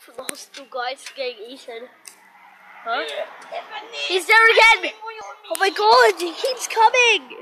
For from the hospital, guys, getting eaten. Huh? He's there again! Oh my god, he keeps coming!